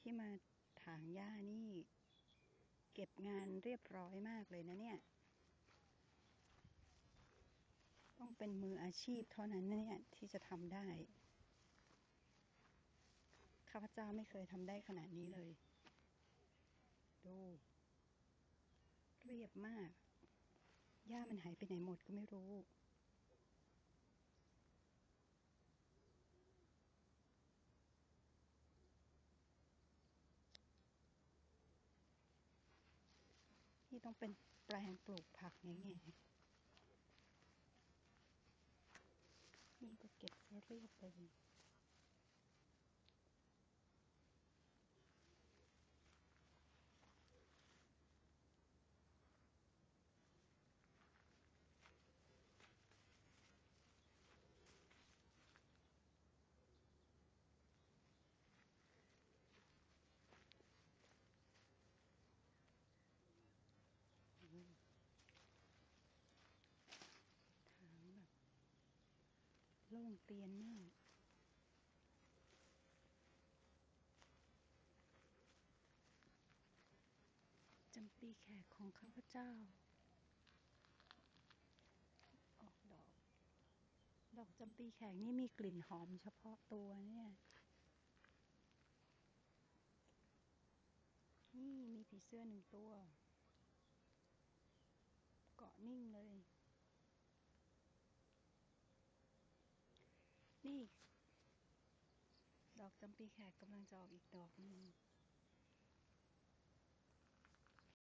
ที่มาถางหญ้านี่ เก็บงานเรียบร้อยมากเลยนะเนี่ย ต้องเป็นมืออาชีพเท่านั้นนะเนี่ยที่จะทำได้ ข้าพเจ้าไม่เคยทำได้ขนาดนี้เลย ดู เรียบมาก หญ้ามันหายไปไหนหมดก็ไม่รู้ ที่ต้องเป็นแปลงปลูกผักอย่างเงี้ยนี่ก็เก็บเรียบเลย ล่งเตียนมาก จำปีแขกของข้าพเจ้า ออกดอก ดอกจำปีแขกนี่มีกลิ่นหอมเฉพาะตัวเนี่ย นี่มีผีเสื้อหนึ่งตัว เกาะนิ่งเลย นี่ ด อกจำปีแขกกำลังจะออกอีกดอกหนึ่ง